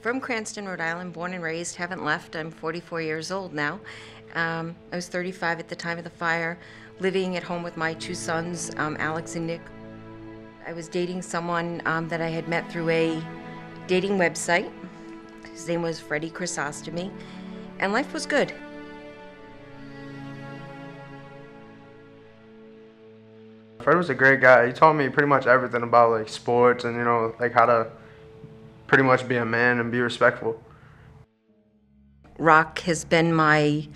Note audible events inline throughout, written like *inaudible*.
From Cranston, Rhode Island, born and raised, haven't left. I'm 44 years old now. Um, I was 35 at the time of the fire, living at home with my two sons, um, Alex and Nick. I was dating someone um, that I had met through a dating website. His name was Freddie Crisostomi, and life was good. Fred was a great guy. He taught me pretty much everything about like sports and you know like how to pretty much be a man and be respectful. Rock has been my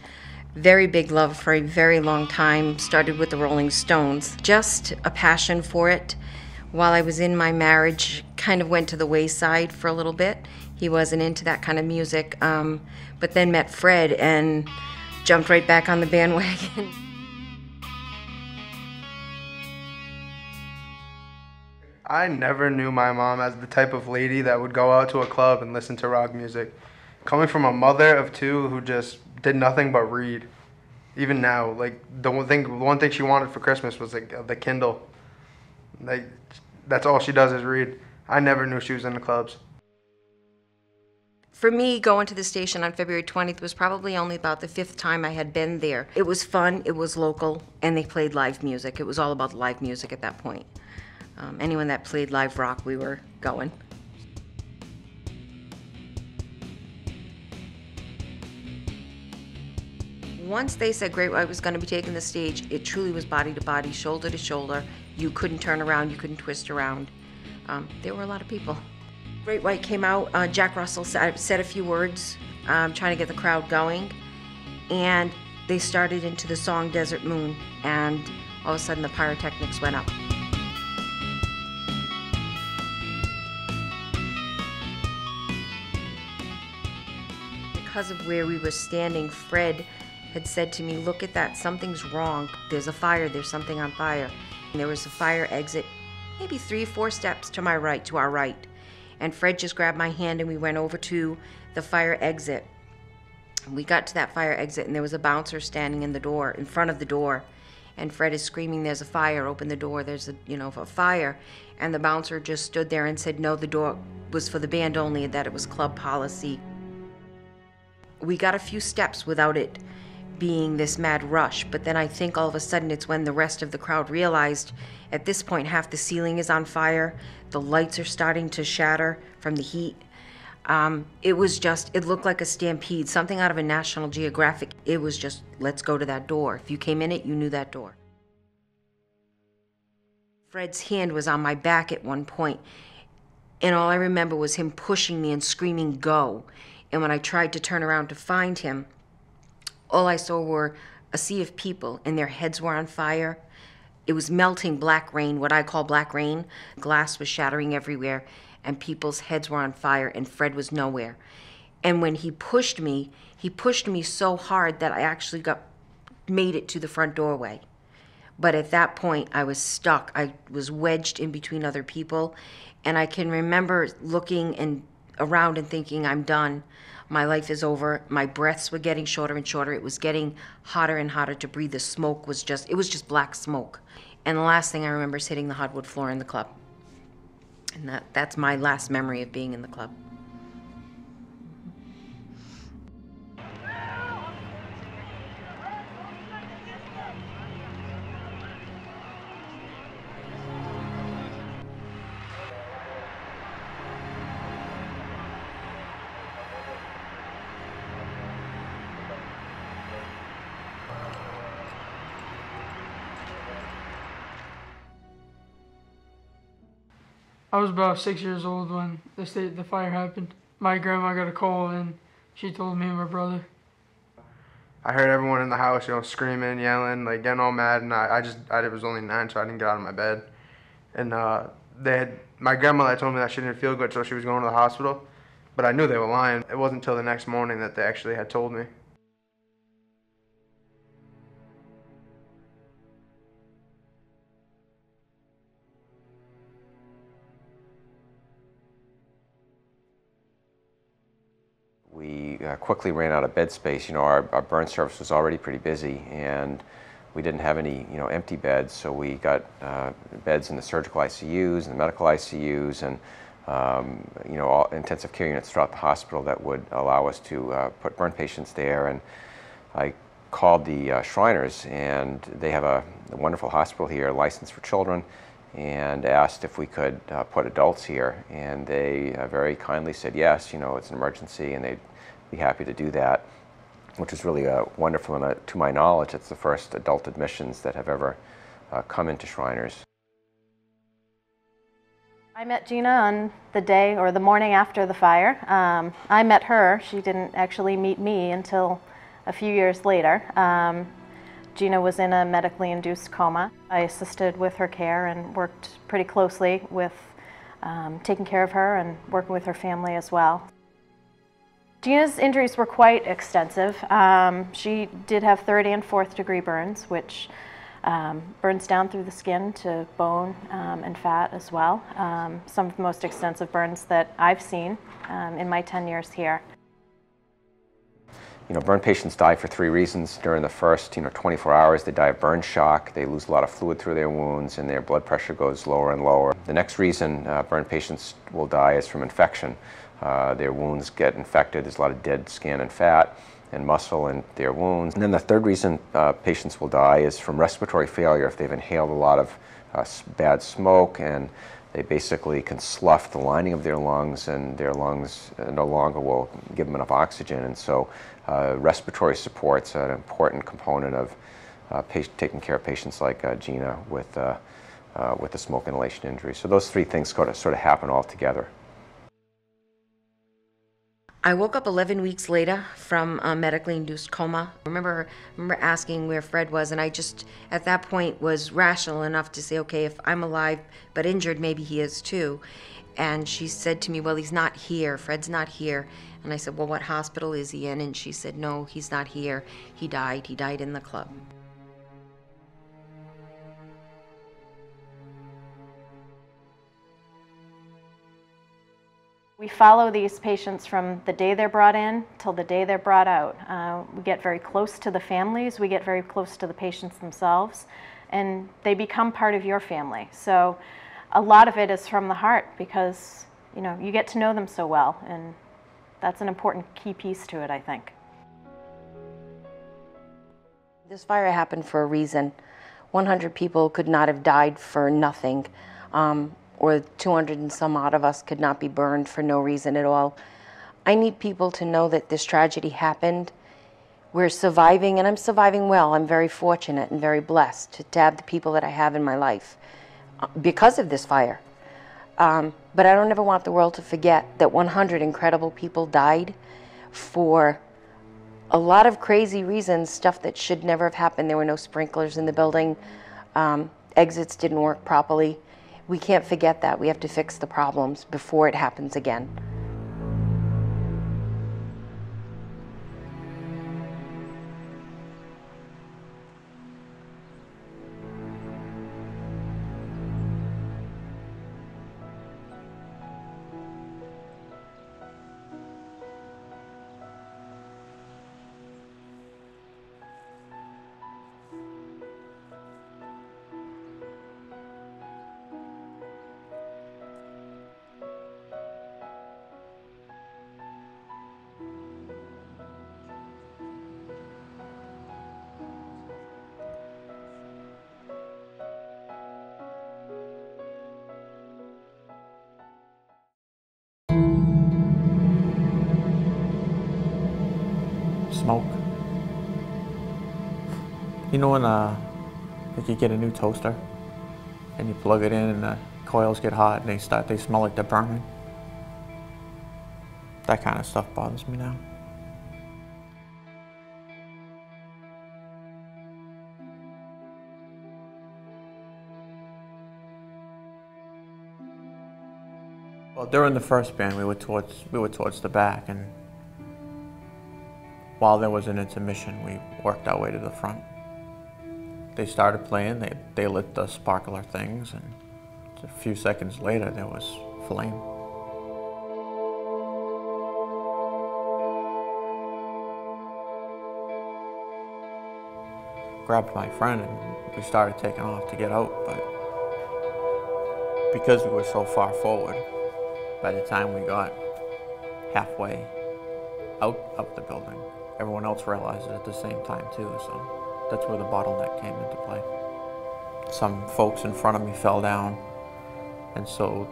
very big love for a very long time. Started with the Rolling Stones. Just a passion for it. While I was in my marriage, kind of went to the wayside for a little bit. He wasn't into that kind of music, um, but then met Fred and jumped right back on the bandwagon. *laughs* I never knew my mom as the type of lady that would go out to a club and listen to rock music. Coming from a mother of two who just did nothing but read. Even now, like the one thing, the one thing she wanted for Christmas was like the Kindle. Like that's all she does is read. I never knew she was in the clubs. For me, going to the station on February 20th was probably only about the fifth time I had been there. It was fun, it was local, and they played live music. It was all about live music at that point. Um, anyone that played live rock, we were going. Once they said Great White was going to be taking the stage, it truly was body to body, shoulder to shoulder. You couldn't turn around, you couldn't twist around. Um, there were a lot of people. Great White came out, uh, Jack Russell said, said, a few words, um, trying to get the crowd going, and they started into the song Desert Moon, and all of a sudden the pyrotechnics went up. Because of where we were standing, Fred had said to me, Look at that, something's wrong. There's a fire, there's something on fire. And there was a fire exit, maybe three, four steps to my right, to our right. And Fred just grabbed my hand and we went over to the fire exit. We got to that fire exit and there was a bouncer standing in the door, in front of the door. And Fred is screaming, There's a fire, open the door, there's a, you know, a fire. And the bouncer just stood there and said, No, the door was for the band only, that it was club policy. We got a few steps without it being this mad rush, but then I think all of a sudden it's when the rest of the crowd realized at this point half the ceiling is on fire, the lights are starting to shatter from the heat. Um, it was just, it looked like a stampede, something out of a National Geographic. It was just, let's go to that door. If you came in it, you knew that door. Fred's hand was on my back at one point, and all I remember was him pushing me and screaming, go. And when I tried to turn around to find him, all I saw were a sea of people, and their heads were on fire. It was melting black rain, what I call black rain. Glass was shattering everywhere, and people's heads were on fire, and Fred was nowhere. And when he pushed me, he pushed me so hard that I actually got made it to the front doorway. But at that point, I was stuck. I was wedged in between other people, and I can remember looking and around and thinking, I'm done my life is over. My breaths were getting shorter and shorter. It was getting hotter and hotter to breathe. The smoke was just, it was just black smoke. And the last thing I remember is hitting the hardwood floor in the club. And that, that's my last memory of being in the club. I was about six years old when the state the fire happened. My grandma got a call and she told me and my brother. I heard everyone in the house, you know, screaming, yelling, like getting all mad, and I, I just, I was only nine, so I didn't get out of my bed. And uh, they had, my grandmother told me that she didn't feel good, so she was going to the hospital. But I knew they were lying. It wasn't until the next morning that they actually had told me. Uh, quickly ran out of bed space. You know, our, our burn service was already pretty busy, and we didn't have any, you know, empty beds. So we got uh, beds in the surgical ICUs and the medical ICUs, and um, you know, all intensive care units throughout the hospital that would allow us to uh, put burn patients there. And I called the uh, Shriners, and they have a, a, wonderful hospital here, licensed for children, and asked if we could uh, put adults here. And they uh, very kindly said yes, you know, it's an emergency, and they'd be happy to do that, which is really uh, wonderful. And uh, to my knowledge, it's the first adult admissions that have ever come into Shriners. I met Gina on the day or the morning after the fire. Um, I met her. She didn't actually meet me until a few years later. Um, Gina was in a medically induced coma. I assisted with her care and worked pretty closely with um, taking care of her and working with her family as well. Gina's injuries were quite extensive. Um, she did have third and fourth degree burns, which um, burns down through the skin to bone um, and fat as well. Um, some of the most extensive burns that I've seen um, in my 10 years here. You know, burn patients die for three reasons. During the first, you know, 24 hours, they die of burn shock. They lose a lot of fluid through their wounds, and their blood pressure goes lower and lower. The next reason uh, burn patients will die is from infection. Uh, their wounds get infected. There's a lot of dead skin and fat and muscle in their wounds. And then the third reason uh, patients will die is from respiratory failure if they've inhaled a lot of uh, bad smoke and they basically can slough the lining of their lungs and their lungs uh, no longer will give them enough oxygen. And so uh, respiratory support's an important component of uh, taking care of patients like Gina with, with a smoke inhalation injury. So those three things sort of, sort of happen all together. I woke up 11 weeks later from a medically induced coma. I remember, remember asking where Fred was, and I just, at that point, was rational enough to say, okay, if I'm alive but injured, maybe he is too. And she said to me, well, he's not here. Fred's not here. And I said, well, what hospital is he in? And she said, no, he's not here. He died. He died in the club. We follow these patients from the day they're brought in till the day they're brought out. Uh, we get very close to the families, we get very close to the patients themselves, and they become part of your family. So a lot of it is from the heart because you know you get to know them so well, and that's an important key piece to it, I think. This fire happened for a reason. 100 people could not have died for nothing. Um, or 200 and some odd of us could not be burned for no reason at all. I need people to know that this tragedy happened. We're surviving, and I'm surviving well. I'm very fortunate and very blessed to, to have the people that I have in my life uh, because of this fire. Um, but I don't ever want the world to forget that 100 incredible people died for a lot of crazy reasons, stuff that should never have happened. There were no sprinklers in the building, um, exits didn't work properly. We can't forget that. We have to fix the problems before it happens again. Know when uh, like you get a new toaster and you plug it in and the coils get hot and they start they smell like they're burning. That kind of stuff bothers me now. Well, during the first band, we were towards we were towards the back, and while there was an intermission, we worked our way to the front. They started playing, they, they lit the sparkler things, and a few seconds later, there was flame. Grabbed my friend and we started taking off to get out, but because we were so far forward, By the time we got halfway out of the building, everyone else realized it at the same time too, so that's where the bottleneck came into play. Some folks in front of me fell down, and so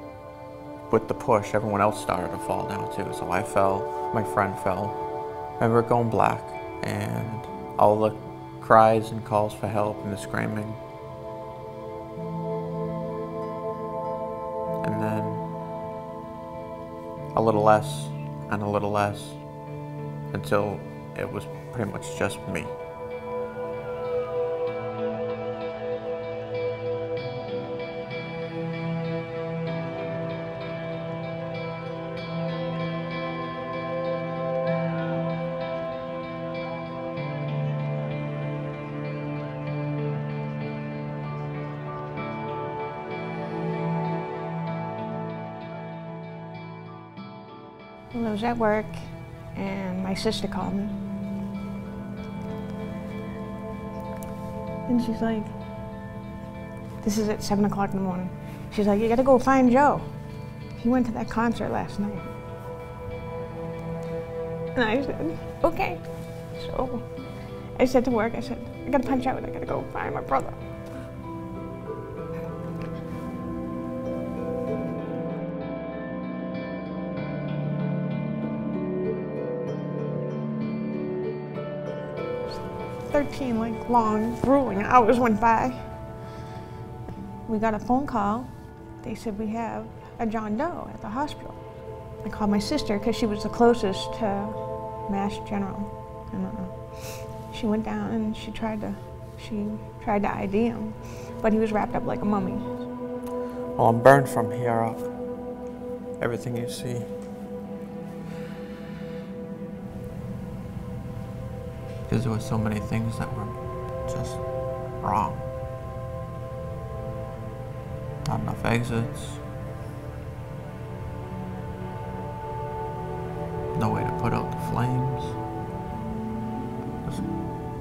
with the push, everyone else started to fall down too. So I fell, my friend fell. I remember going black, and all the cries and calls for help and the screaming. And then a little less and a little less until it was pretty much just me. Well, I was at work and my sister called me. And she's like, this is at 7 o'clock in the morning. She's like, you gotta go find Joe. He went to that concert last night. And I said, okay. So I said to work, I said, I gotta punch out, I gotta go find my brother. Thirteen like long, grueling hours went by. We got a phone call. They said we have a John Doe at the hospital. I called my sister because she was the closest to Mass General. And she went down and she tried to she tried to ID him, but he was wrapped up like a mummy. Well, I'm burned from here up. Everything you see. Because there were so many things that were just wrong. Not enough exits. No way to put out the flames.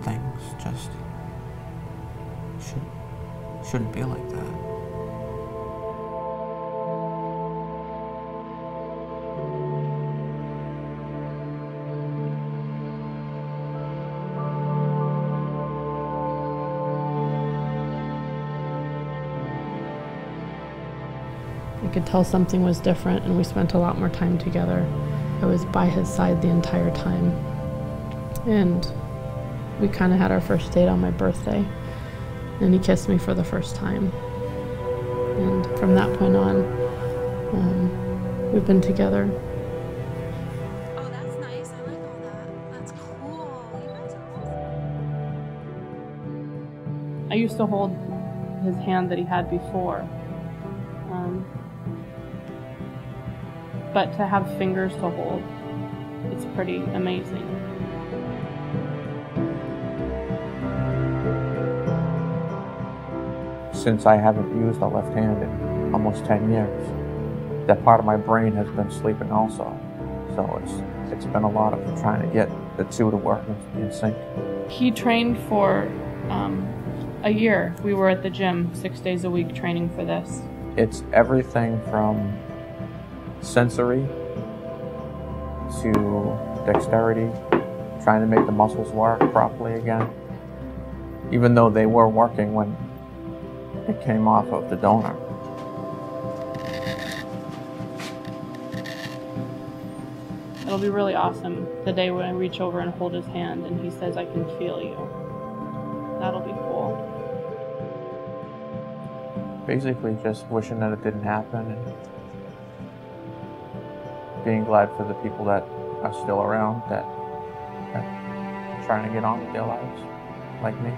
Things just should, shouldn't be like that. Could tell something was different, and we spent a lot more time together. I was by his side the entire time. And we kind of had our first date on my birthday, and he kissed me for the first time. And from that point on, um, we've been together. Oh, that's nice. I like all that. That's cool. You guys are awesome. I used to hold his hand that he had before. But to have fingers to hold, it's pretty amazing. Since I haven't used a left hand in almost 10 years, that part of my brain has been sleeping also. So it's it's been a lot of trying to get the two to work in, in sync. He trained for um, a year. We were at the gym six days a week training for this. It's everything from sensory to dexterity, trying to make the muscles work properly again. Even though they were working when it came off of the donor. It'll be really awesome the day when I reach over and hold his hand and he says, I can feel you. That'll be cool. Basically, just wishing that it didn't happen and being glad for the people that are still around that, are trying to get on with their lives, like me.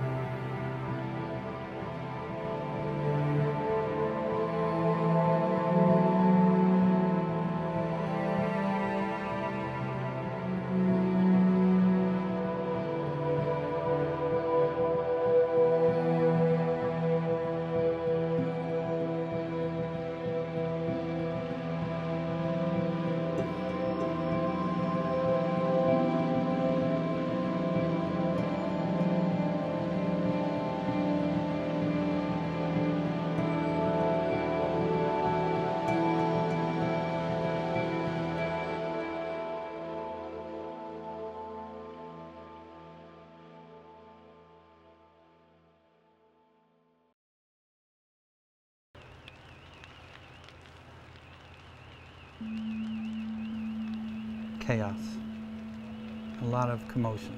Commotion.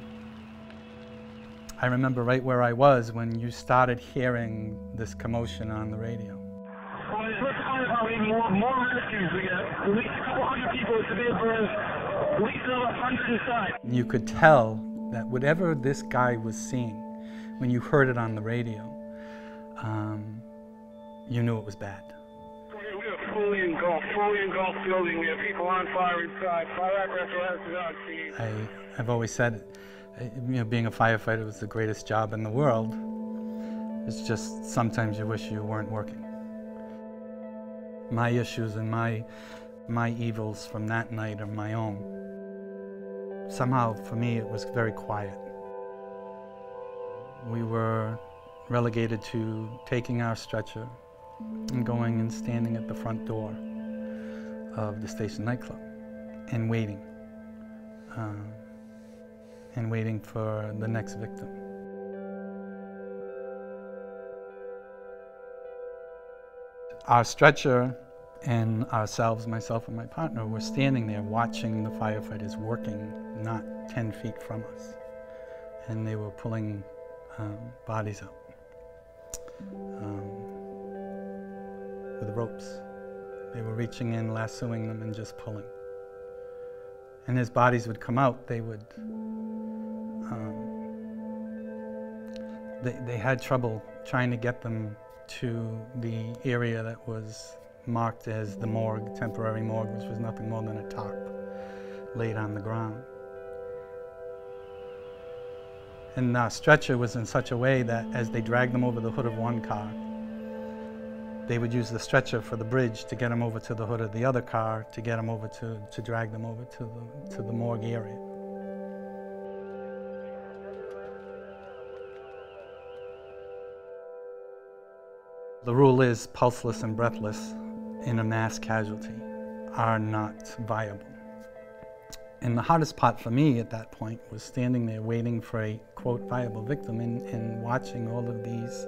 I remember right where I was when you started hearing this commotion on the radio. Well, it's supposed to find we more, more rescues. We got at least a couple hundred people. It's severe burns. At least another hundred inside. You could tell that whatever this guy was seeing, when you heard it on the radio, um, you knew it was bad. Are fully engulfed, fully engulfed building. We have people on fire inside. Fire apparatus scene. I, I've always said, uh, you know, being a firefighter was the greatest job in the world. It's just sometimes you wish you weren't working. My issues and my, my evils from that night are my own. Somehow, for me, it was very quiet. We were relegated to taking our stretcher and going and standing at the front door of the station nightclub and waiting. Um, and waiting for the next victim. Our stretcher and ourselves, myself and my partner, were standing there watching the firefighters working not 10 feet from us. And they were pulling um, bodies out um, with ropes. They were reaching in, lassoing them, and just pulling. And as bodies would come out, they would. Um, they, they had trouble trying to get them to the area that was marked as the morgue, temporary morgue, which was nothing more than a tarp laid on the ground. And the stretcher was in such a way that as they dragged them over the hood of one car, they would use the stretcher for the bridge to get them over to the hood of the other car to get them over to, to drag them over to the, to the morgue area. The rule is pulseless and breathless in a mass casualty are not viable. And the hardest part for me at that point was standing there waiting for a quote viable victim and, and watching all of these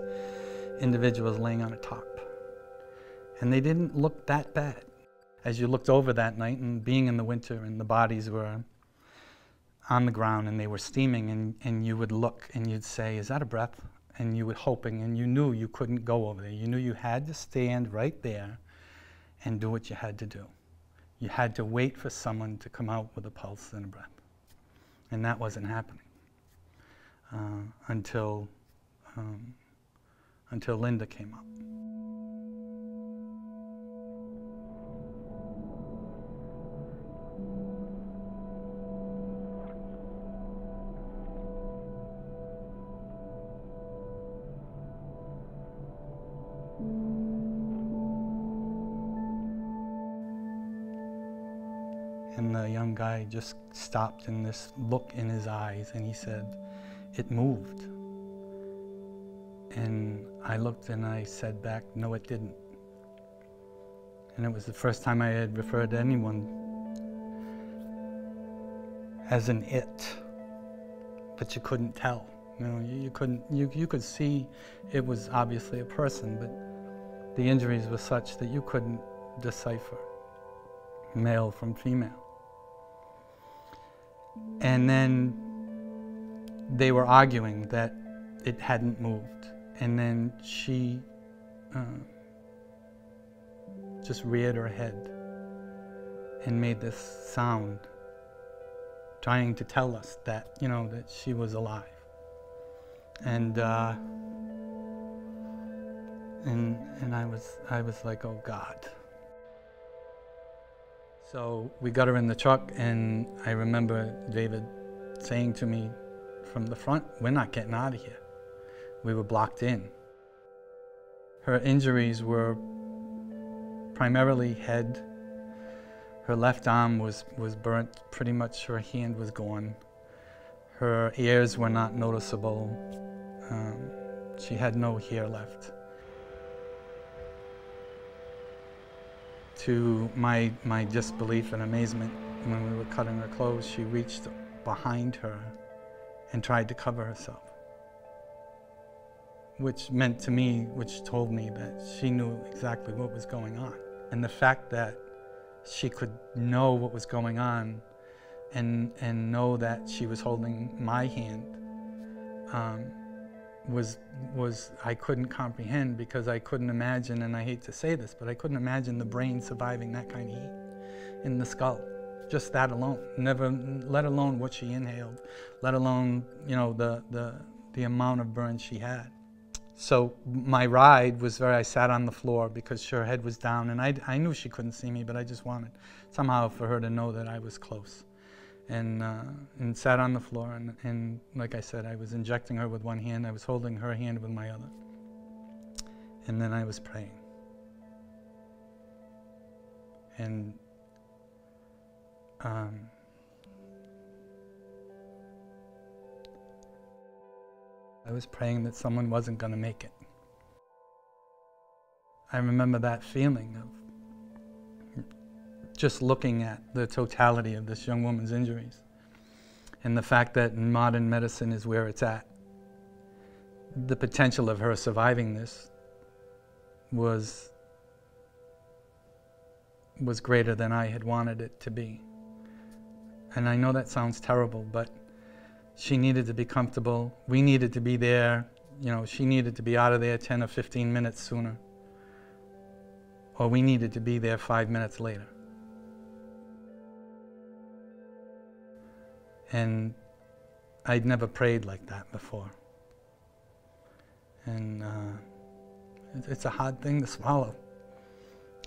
individuals laying on a tarp. And they didn't look that bad. As you looked over that night and being in the winter and the bodies were on the ground and they were steaming and, and you would look and you'd say, is that a breath? And you were hoping and you knew you couldn't go over there. You knew you had to stand right there and do what you had to do. You had to wait for someone to come out with a pulse and a breath. And that wasn't happening uh, until, um, until Linda came up. Guy just stopped in this look in his eyes and he said, It moved. And I looked and I said back, No, it didn't. And it was the first time I had referred to anyone as an it, but you couldn't tell. You know, you, you couldn't, you, you could see it was obviously a person, but the injuries were such that you couldn't decipher male from female. And then they were arguing that it hadn't moved. And then she uh, just reared her head and made this sound, trying to tell us that, you know, that she was alive. And, uh, and, and I, was, I was like, oh God. So we got her in the truck, and I remember David saying to me from the front, We're not getting out of here. We were blocked in. Her injuries were primarily head. Her left arm was, was burnt, pretty much her hand was gone. Her ears were not noticeable. Um, she had no hair left. To my, my disbelief and amazement, when we were cutting her clothes, she reached behind her and tried to cover herself. Which meant to me, which told me that she knew exactly what was going on. And the fact that she could know what was going on and, and know that she was holding my hand um, was, was, I couldn't comprehend because I couldn't imagine, and I hate to say this, but I couldn't imagine the brain surviving that kind of heat in the skull. Just that alone, never, let alone what she inhaled, let alone, you know, the, the, the amount of burns she had. So my ride was where I sat on the floor because her head was down, and I, I knew she couldn't see me, but I just wanted somehow for her to know that I was close. And, uh, and sat on the floor, and, and like I said, I was injecting her with one hand, I was holding her hand with my other. And then I was praying. And um, I was praying that someone wasn't going to make it. I remember that feeling of just looking at the totality of this young woman's injuries and the fact that modern medicine is where it's at. The potential of her surviving this was was greater than I had wanted it to be. And I know that sounds terrible, but she needed to be comfortable. We needed to be there. You know, she needed to be out of there 10 or 15 minutes sooner. Or we needed to be there five minutes later. And I'd never prayed like that before. And uh, it's a hard thing to swallow.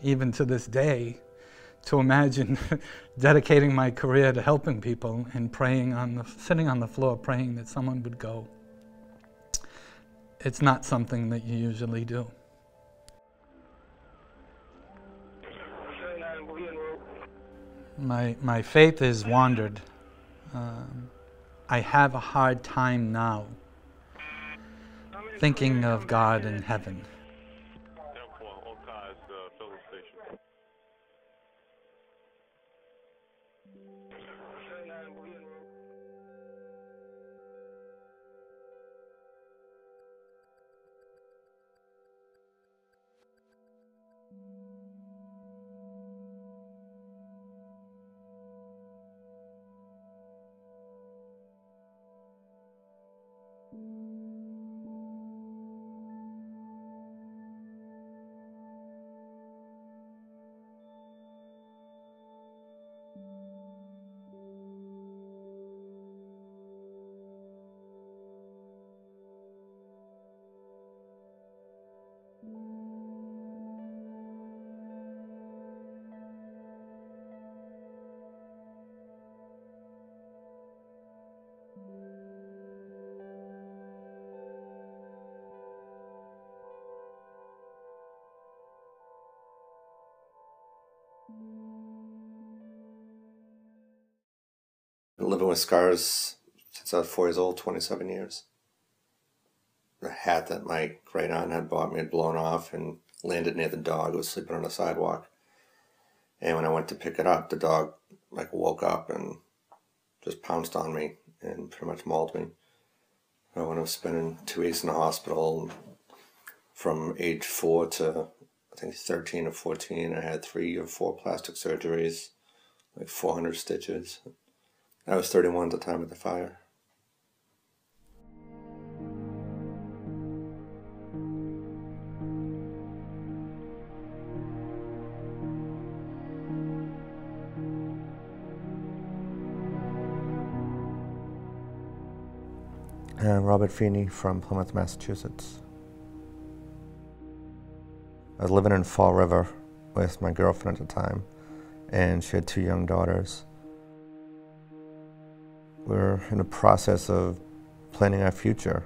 Even to this day, to imagine *laughs* dedicating my career to helping people and praying on the, sitting on the floor praying that someone would go. It's not something that you usually do. My, my faith has wandered. Um, I have a hard time now thinking of God in heaven. Living with scars since I was four years old, 27 years. The hat that my great aunt had bought me had blown off and landed near the dog who was sleeping on the sidewalk. And when I went to pick it up, the dog like woke up and just pounced on me and pretty much mauled me. Uh, when I was spending two weeks in the hospital, from age four to I think 13 or 14, I had three or four plastic surgeries, like 400 stitches. I was 31 at the time of the fire. And Robert Feeney from Plymouth, Massachusetts. I was living in Fall River with my girlfriend at the time, and she had two young daughters. We were in the process of planning our future.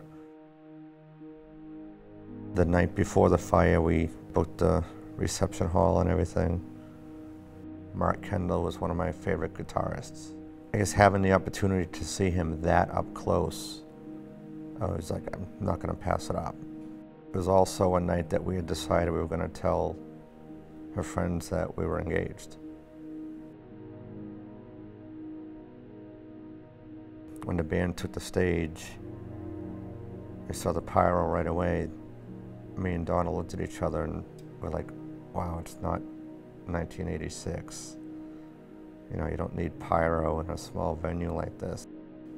The night before the fire, we booked the reception hall and everything. Mark Kendall was one of my favorite guitarists. I guess having the opportunity to see him that up close, I was like, I'm not going to pass it up. It was also a night that we had decided we were going to tell her friends that we were engaged. when the band took the stage, I saw the pyro right away. Me and Donna looked at each other and we're like, wow, it's not 1986. You know, you don't need pyro in a small venue like this.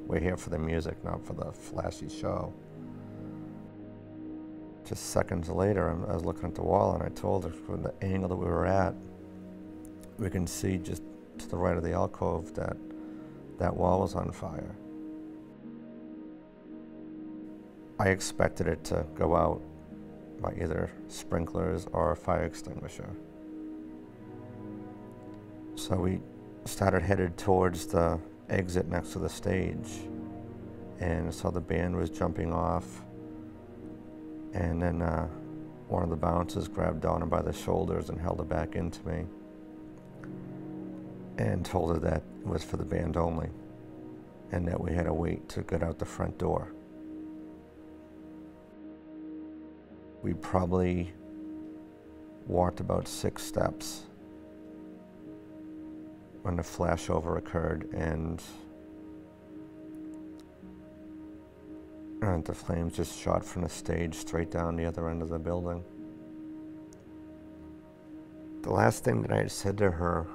We're here for the music, not for the flashy show. Just seconds later, I'm- was looking at the wall and I told her from the angle that we were at, we can see just to the right of the alcove that that wall was on fire. I expected it to go out by either sprinklers or a fire extinguisher. So we started headed towards the exit next to the stage and saw the band was jumping off. And then uh, one of the bouncers grabbed Donna by the shoulders and held her back into me and told her that it was for the band only and that we had to wait to get out the front door. We probably walked about six steps when the flashover occurred and and the flames just shot from the stage straight down the other end of the building. The last thing that I said to her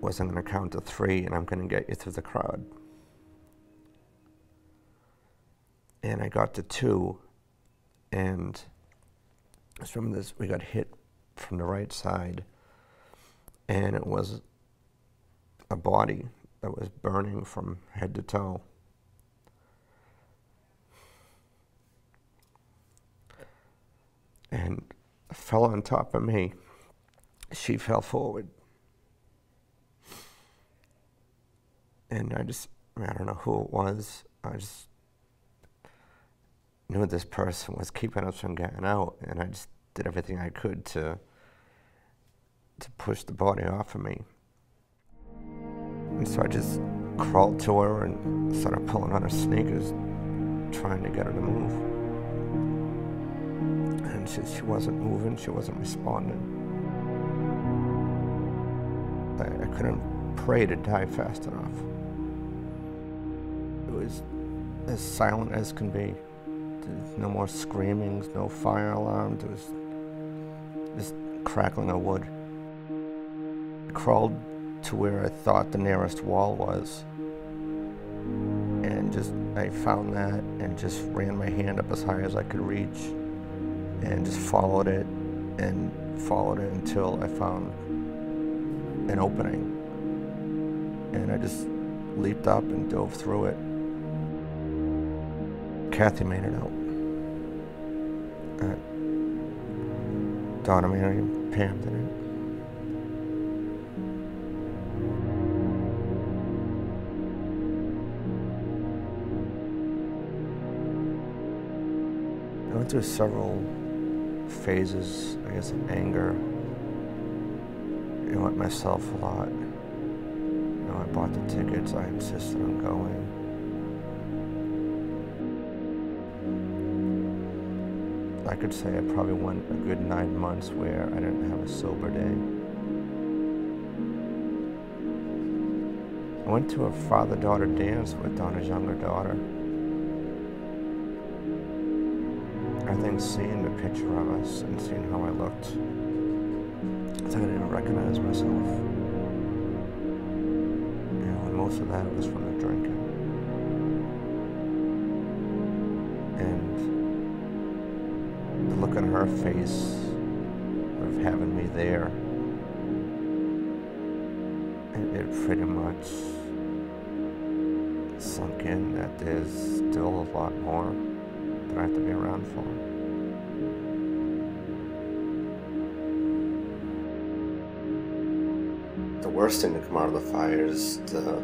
was I'm going to count to three and I'm going to get you through the crowd. And I got to two, and from this we got hit from the right side, and it was a body that was burning from head to toe. And fell on top of me. She fell forward. and I just, I don't know who it was. I just knew this person was keeping us from getting out, and I just did everything I could to to push the body off of me. And so I just crawled to her and started pulling on her sneakers, trying to get her to move. And she, she wasn't moving, she wasn't responding. I, I couldn't pray to die fast enough. It was as silent as can be. No more screamings, no fire alarm. There was just crackling of wood. I crawled to where I thought the nearest wall was. And just, I found that and just ran my hand up as high as I could reach and just followed it and followed it until I found an opening. And I just leaped up and dove through it. Kathy made it out. Donna Mary and Pam didn't. I went through several phases, I guess, of anger. I went myself a lot. You know, I bought the tickets, I insisted on going. I could say I probably went a good nine months where I didn't have a sober day. I went to a father-daughter dance with Donna's younger daughter. Seeing the picture of us and seeing how I looked, I think I didn't recognize myself. You know, and most of that was from the drinking. And the look on her face of having me there, it, it pretty much sunk in that there's still a lot more that I have to be around for. Worst thing to come out of the fire is the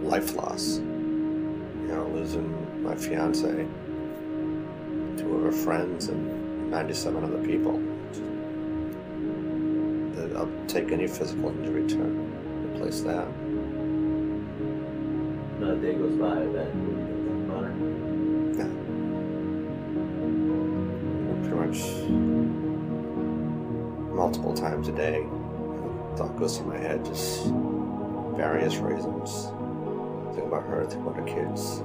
life loss. You know, losing my fiance, two of her friends, and 97 other people. I'll take any physical injury to replace that. Not a day goes by that we don't think about her. pretty much multiple times a day. Thought goes through my head, just various reasons. Think about her, think about her kids.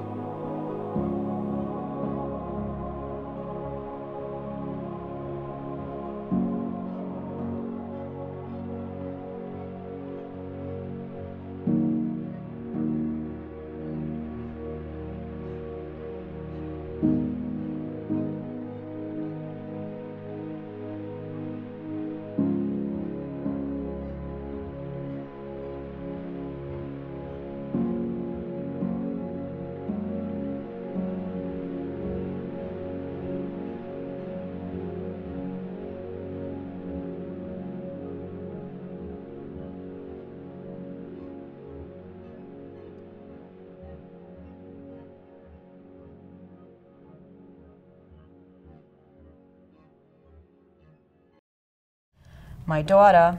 My daughter,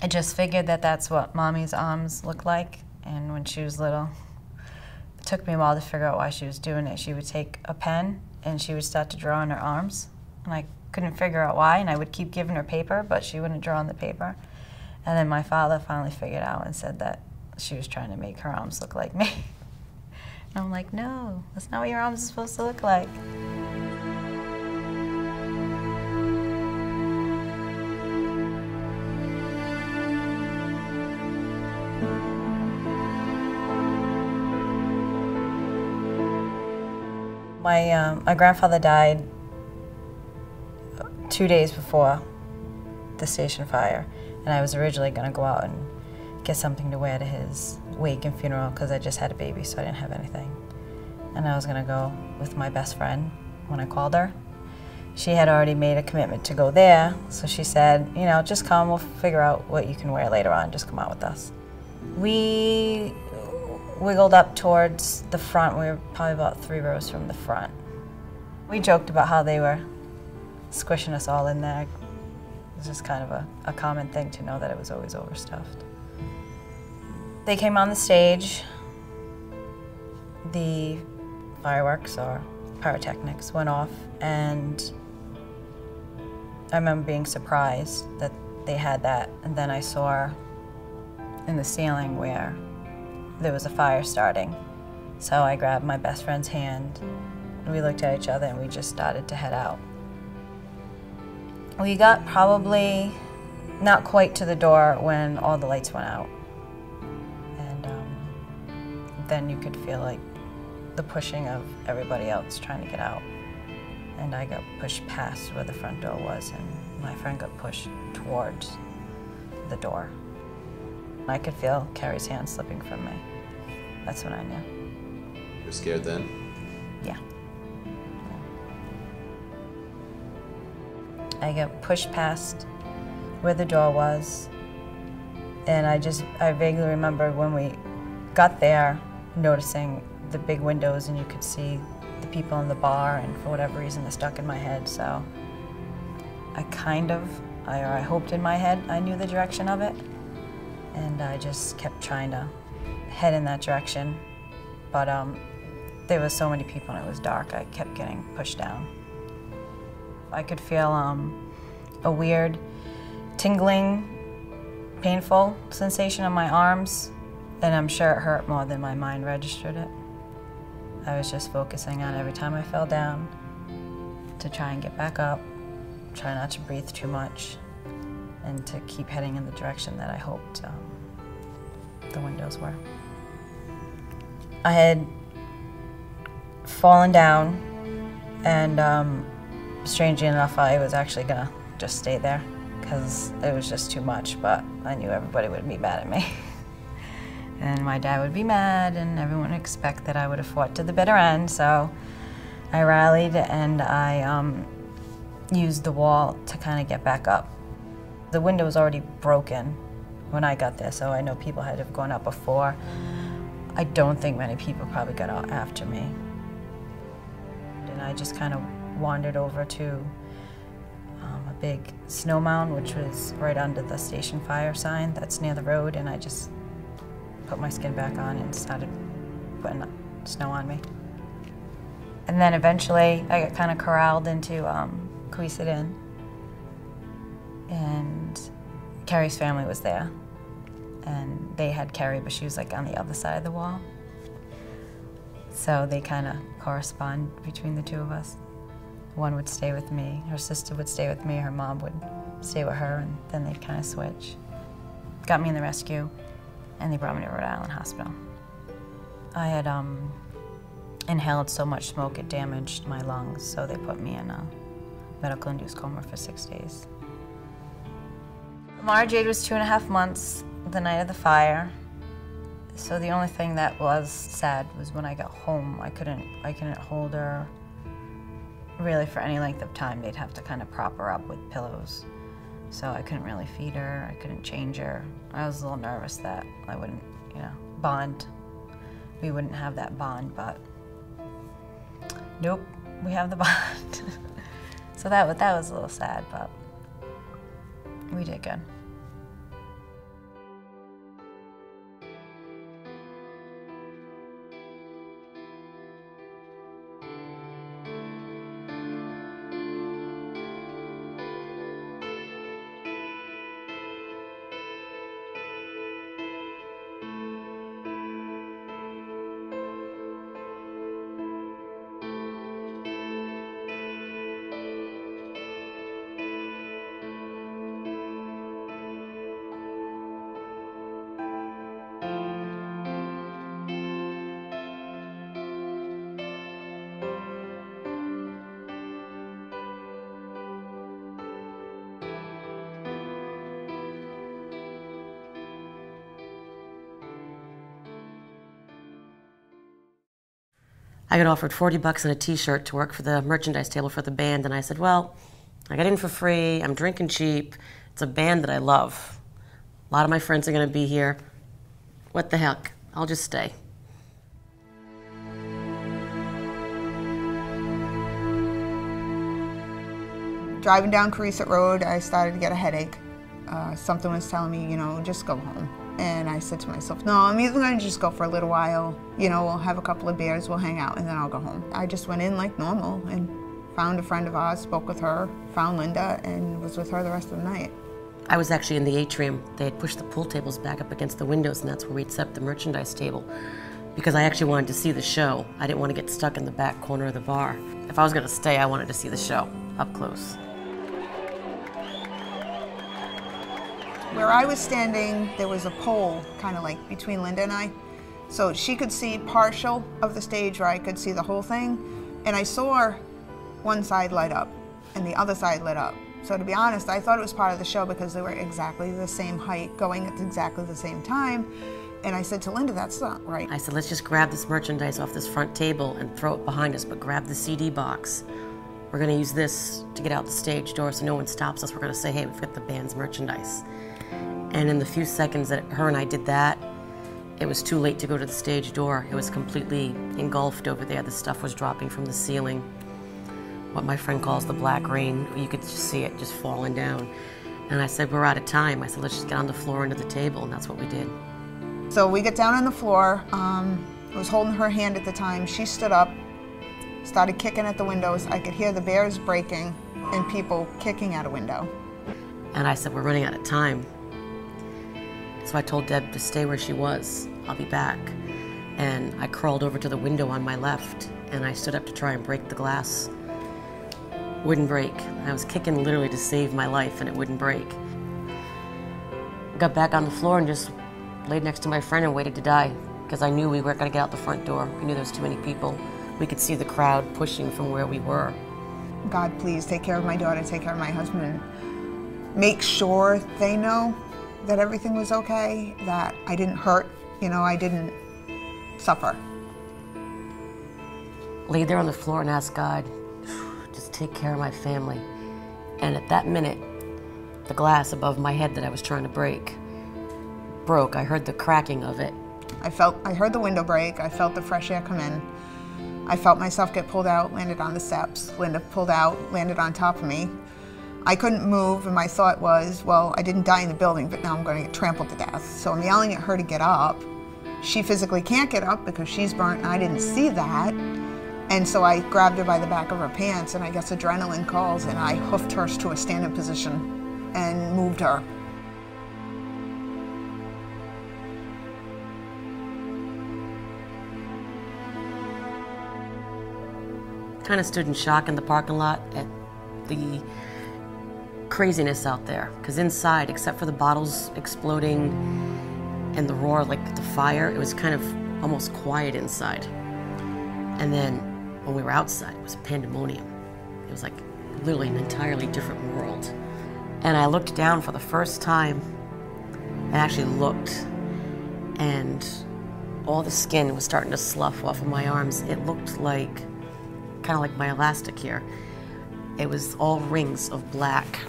I just figured that that's what mommy's arms look like. And when she was little, it took me a while to figure out why she was doing it. She would take a pen and she would start to draw on her arms. And I couldn't figure out why. And I would keep giving her paper, but she wouldn't draw on the paper. And then my father finally figured out and said that she was trying to make her arms look like me. *laughs* and I'm like, no, that's not what your arms are supposed to look like. My, um, my grandfather died two days before the station fire, and I was originally going to go out and get something to wear to his wake and funeral because I just had a baby, so I didn't have anything. And I was going to go with my best friend when I called her. She had already made a commitment to go there, so she said, you know, just come, we'll figure out what you can wear later on, just come out with us. We wiggled up towards the front. We were probably about three rows from the front. We joked about how they were squishing us all in there. It was just kind of a, a common thing to know that it was always overstuffed. They came on the stage. The fireworks or pyrotechnics went off, and I remember being surprised that they had that. And then I saw in the ceiling where there was a fire starting. So I grabbed my best friend's hand, and we looked at each other, and we just started to head out. We got probably not quite to the door when all the lights went out. And um, then you could feel like the pushing of everybody else trying to get out. And I got pushed past where the front door was, and my friend got pushed towards the door. I could feel Carrie's hand slipping from me. That's when I knew. You were scared then? Yeah. I got pushed past where the door was, and I just, I vaguely remember when we got there, noticing the big windows and you could see the people in the bar, and for whatever reason, they're stuck in my head, so I kind of, I, or I hoped in my head I knew the direction of it, and I just kept trying to head in that direction, but um, there was so many people and it was dark, I kept getting pushed down. I could feel um, a weird tingling, painful sensation on my arms, and I'm sure it hurt more than my mind registered it. I was just focusing on every time I fell down to try and get back up, try not to breathe too much, and to keep heading in the direction that I hoped um, the windows were. I had fallen down, and um, strangely enough, I was actually gonna just stay there because it was just too much, but I knew everybody would be mad at me. *laughs* and my dad would be mad, and everyone would expect that I would have fought to the bitter end, so I rallied and I um, used the wall to kind of get back up. The window was already broken when I got there, so I know people had have gone up before. I don't think many people probably got out after me. And I just kind of wandered over to um, a big snow mound, which was right under the station fire sign that's near the road, and I just put my skin back on and started putting snow on me. And then eventually I got kind of corralled into um, and Carrie's family was there and they had Carrie, but she was like on the other side of the wall. So they kind of correspond between the two of us. One would stay with me, her sister would stay with me, her mom would stay with her, and then they'd kind of switch. Got me in the rescue, and they brought me to Rhode Island Hospital. I had um, inhaled so much smoke it damaged my lungs, so they put me in a medical induced coma for six days. Mara Jade was two and a half months the night of the fire. So the only thing that was sad was when I got home, I couldn't, I couldn't hold her really for any length of time. They'd have to kind of prop her up with pillows. So I couldn't really feed her, I couldn't change her. I was a little nervous that I wouldn't, you know, bond. We wouldn't have that bond, but nope, we have the *laughs* bond. so that, that was a little sad, but We did good. I got offered 40 bucks and a t-shirt to work for the merchandise table for the band, and I said, well, I got in for free, I'm drinking cheap, it's a band that I love. A lot of my friends are gonna be here. What the heck, I'll just stay. Driving down Carissa Road, I started to get a headache. Uh, something was telling me, you know, just go home. And I said to myself, no, I'm either going to just go for a little while, you know, we'll have a couple of beers, we'll hang out, and then I'll go home. I just went in like normal and found a friend of ours, spoke with her, found Linda, and was with her the rest of the night. I was actually in the atrium. They had pushed the pool tables back up against the windows, and that's where we'd set the merchandise table. Because I actually wanted to see the show. I didn't want to get stuck in the back corner of the bar. If I was going to stay, I wanted to see the show up close. Where I was standing, there was a pole kind of like between Linda and I. So she could see partial of the stage where I could see the whole thing. And I saw one side light up and the other side lit up. So to be honest, I thought it was part of the show because they were exactly the same height, going at exactly the same time. And I said to Linda, that's not right. I said, let's just grab this merchandise off this front table and throw it behind us, but grab the CD box. We're going to use this to get out the stage door so no one stops us. We're going to say, hey, we've got the band's merchandise. And in the few seconds that her and I did that, it was too late to go to the stage door. It was completely engulfed over there. The stuff was dropping from the ceiling. What my friend calls the black rain. You could just see it just falling down. And I said, we're out of time. I said, let's just get on the floor under the table. And that's what we did. So we get down on the floor. Um, I was holding her hand at the time. She stood up, started kicking at the windows. I could hear the bears breaking and people kicking out a window. And I said, we're running out of time. So I told Deb to stay where she was. I'll be back. And I crawled over to the window on my left and I stood up to try and break the glass. Wouldn't break. I was kicking literally to save my life and it wouldn't break. Got back on the floor and just laid next to my friend and waited to die because I knew we weren't going to get out the front door. I knew there was too many people. We could see the crowd pushing from where we were. God, please take care of my daughter, take care of my husband. Make sure they know that everything was okay, that I didn't hurt, you know, I didn't suffer. Laid there on the floor and asked God, just take care of my family. And at that minute, the glass above my head that I was trying to break broke. I heard the cracking of it. I felt, I heard the window break, I felt the fresh air come in. I felt myself get pulled out, landed on the steps. Linda pulled out, landed on top of me. I couldn't move, and my thought was, well, I didn't die in the building, but now I'm going to get trampled to death. So I'm yelling at her to get up. She physically can't get up because she's burnt, and I didn't see that. And so I grabbed her by the back of her pants, and I guess adrenaline calls, and I hoofed her to a standing position and moved her. Kind of stood in shock in the parking lot at the craziness out there. Because inside, except for the bottles exploding and the roar like the fire, it was kind of almost quiet inside. And then when we were outside, it was pandemonium. It was like literally an entirely different world. And I looked down for the first time. and actually looked, and all the skin was starting to slough off of my arms. It looked like, kind of like my elastic here. It was all rings of black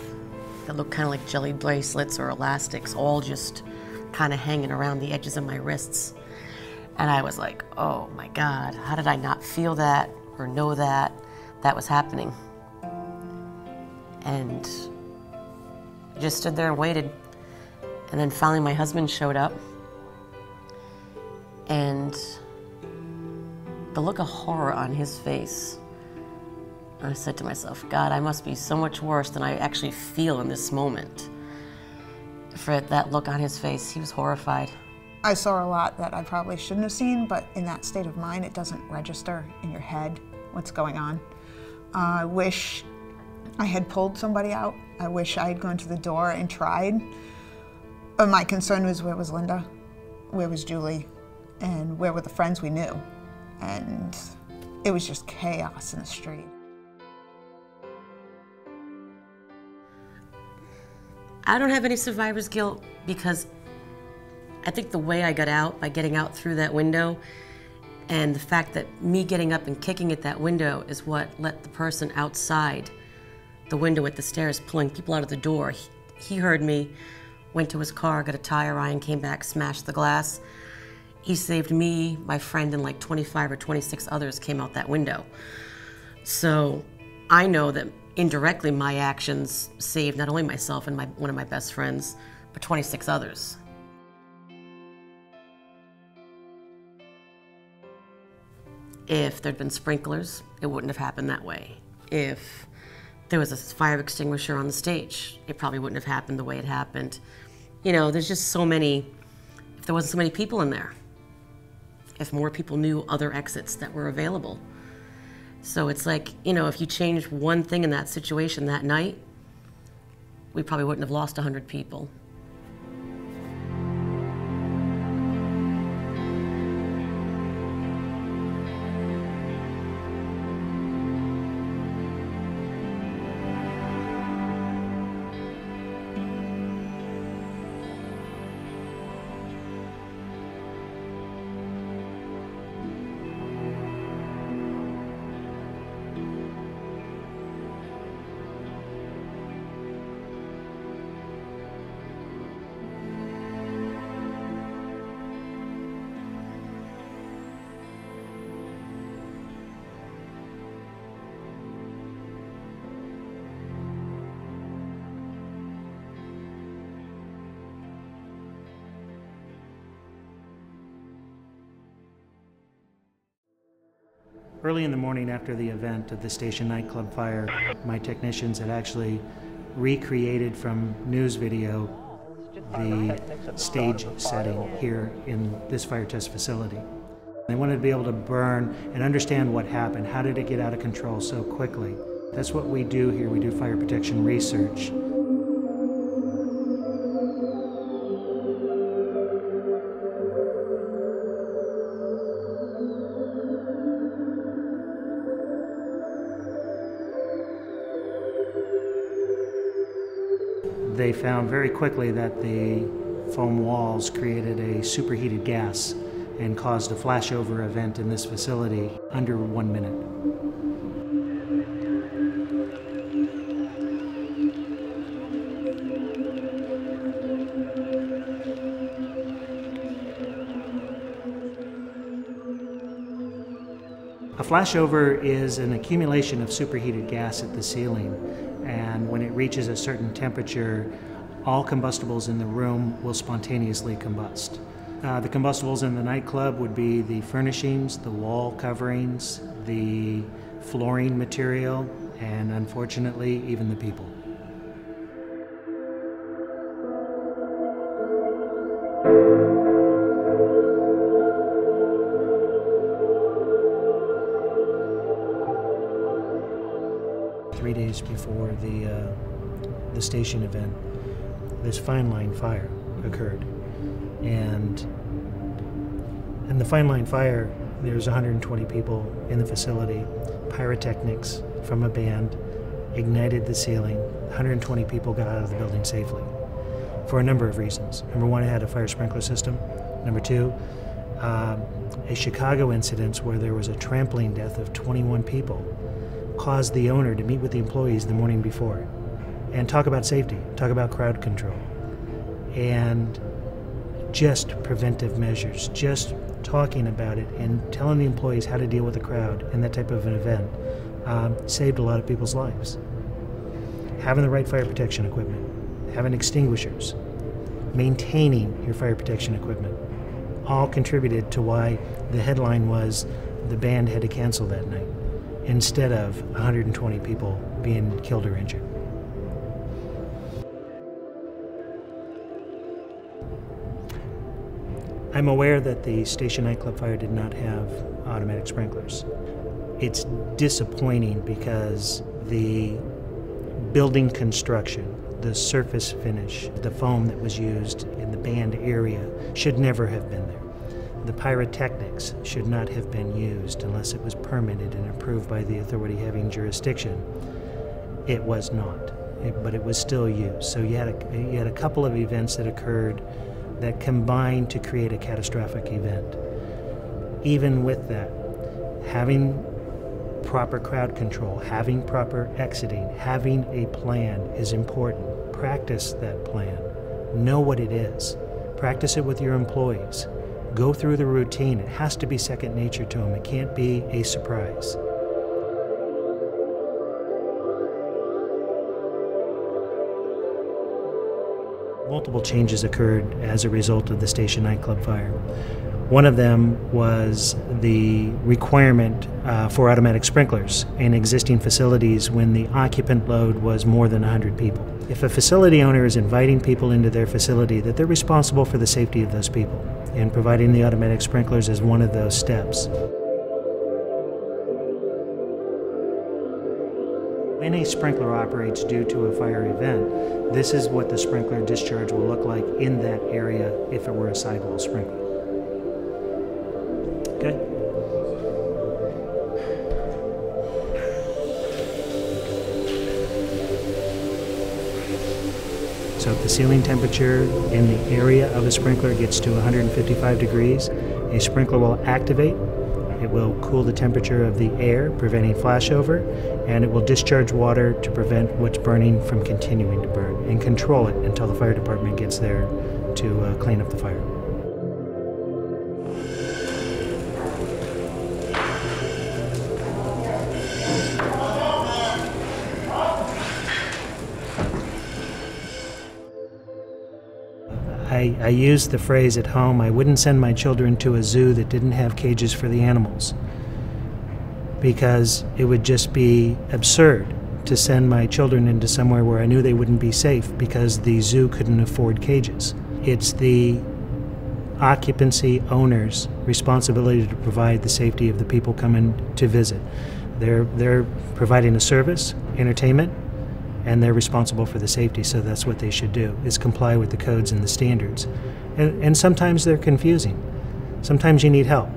that looked kind of like jelly bracelets or elastics, all just kind of hanging around the edges of my wrists. And I was like, oh my God, how did I not feel that or know that that was happening? And I just stood there and waited. And then finally, my husband showed up. And the look of horror on his face. I said to myself, God, I must be so much worse than I actually feel in this moment. For that look on his face, he was horrified. I saw a lot that I probably shouldn't have seen, but in that state of mind, it doesn't register in your head what's going on. Uh, I wish I had pulled somebody out. I wish I had gone to the door and tried. But my concern was where was Linda? Where was Julie? And where were the friends we knew? And it was just chaos in the street. I don't have any survivor's guilt because I think the way I got out by getting out through that window and the fact that me getting up and kicking at that window is what let the person outside the window at the stairs pulling people out of the door. He, he heard me, went to his car, got a tire iron, came back, smashed the glass. He saved me, my friend, and like 25 or 26 others came out that window. So I know that indirectly my actions saved not only myself and my, one of my best friends, but 26 others. If there'd been sprinklers, it wouldn't have happened that way. If there was a fire extinguisher on the stage, it probably wouldn't have happened the way it happened. You know, there's just so many, if there wasn't so many people in there, if more people knew other exits that were available. So it's like, you know, if you changed one thing in that situation that night, we probably wouldn't have lost 100 people. Early in the morning after the event of the station nightclub fire, my technicians had actually recreated from news video the stage setting here in this fire test facility. They wanted to be able to burn and understand what happened. How did it get out of control so quickly? That's what we do here. We do fire protection research. They found very quickly that the foam walls created a superheated gas and caused a flashover event in this facility under one minute. A flashover is an accumulation of superheated gas at the ceiling, and when it reaches a certain temperature, all combustibles in the room will spontaneously combust. Uh, the combustibles in the nightclub would be the furnishings, the wall coverings, the flooring material, and unfortunately, even the people. Event, this fine line fire occurred. And in the fine line fire, there's 120 people in the facility. Pyrotechnics from a band ignited the ceiling. 120 people got out of the building safely for a number of reasons. Number one, it had a fire sprinkler system. Number two, um, a Chicago incident where there was a trampoline death of 21 people caused the owner to meet with the employees the morning before and talk about safety, talk about crowd control, and just preventive measures, just talking about it and telling the employees how to deal with a crowd in that type of an event um, saved a lot of people's lives. Having the right fire protection equipment, having extinguishers, maintaining your fire protection equipment, all contributed to why the headline was the band had to cancel that night instead of 120 people being killed or injured. I'm aware that the station nightclub fire did not have automatic sprinklers. It's disappointing because the building construction, the surface finish, the foam that was used in the band area should never have been there. The pyrotechnics should not have been used unless it was permitted and approved by the authority having jurisdiction. It was not, it, but it was still used. So you had, a, you had a couple of events that occurred that combine to create a catastrophic event. Even with that, having proper crowd control, having proper exiting, having a plan is important. Practice that plan. Know what it is. Practice it with your employees. Go through the routine. It has to be second nature to them. It can't be a surprise. Multiple changes occurred as a result of the station nightclub fire. One of them was the requirement uh, for automatic sprinklers in existing facilities when the occupant load was more than 100 people. If a facility owner is inviting people into their facility, that they're responsible for the safety of those people, and providing the automatic sprinklers is one of those steps. When a sprinkler operates due to a fire event, this is what the sprinkler discharge will look like in that area if it were a sidewall sprinkler. Okay? So if the ceiling temperature in the area of a sprinkler gets to 155 degrees, a sprinkler will activate. It will cool the temperature of the air, preventing flashover, and it will discharge water to prevent what's burning from continuing to burn and control it until the fire department gets there to uh, clean up the fire. I, I used the phrase at home I wouldn't send my children to a zoo that didn't have cages for the animals because it would just be absurd to send my children into somewhere where I knew they wouldn't be safe because the zoo couldn't afford cages. It's the occupancy owner's responsibility to provide the safety of the people coming to visit. They're, they're providing a service, entertainment, and they're responsible for the safety, so that's what they should do, is comply with the codes and the standards. And, and sometimes they're confusing. Sometimes you need help.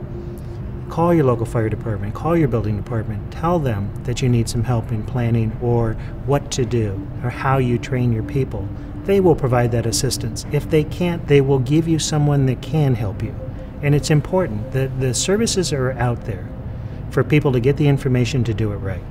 Call your local fire department, call your building department, tell them that you need some help in planning or what to do or how you train your people. They will provide that assistance. If they can't, they will give you someone that can help you. And it's important that the services are out there for people to get the information to do it right.